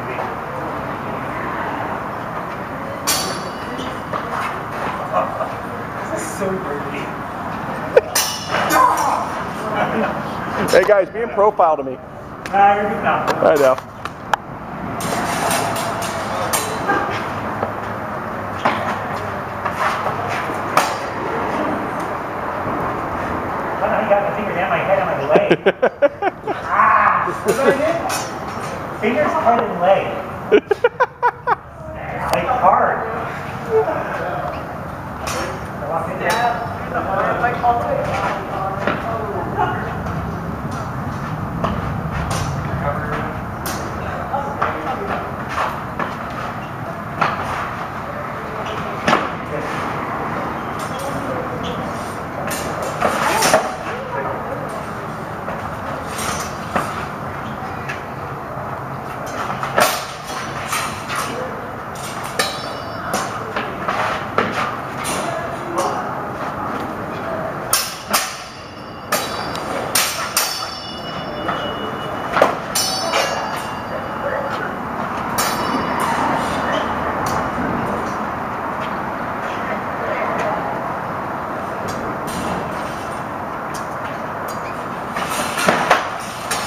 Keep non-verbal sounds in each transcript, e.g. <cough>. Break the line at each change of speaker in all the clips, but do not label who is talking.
<laughs> Hey guys, being profiled to me. I know.
I don't know how you got my fingers and my head on my leg. <laughs> ah! Fingers, head, and leg. like hard.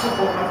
Yeah.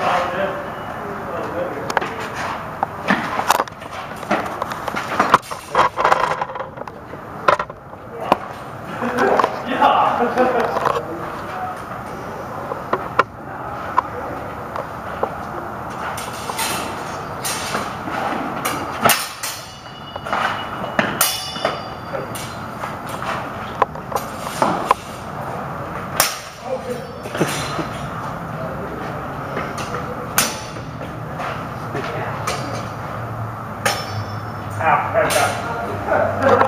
Ah,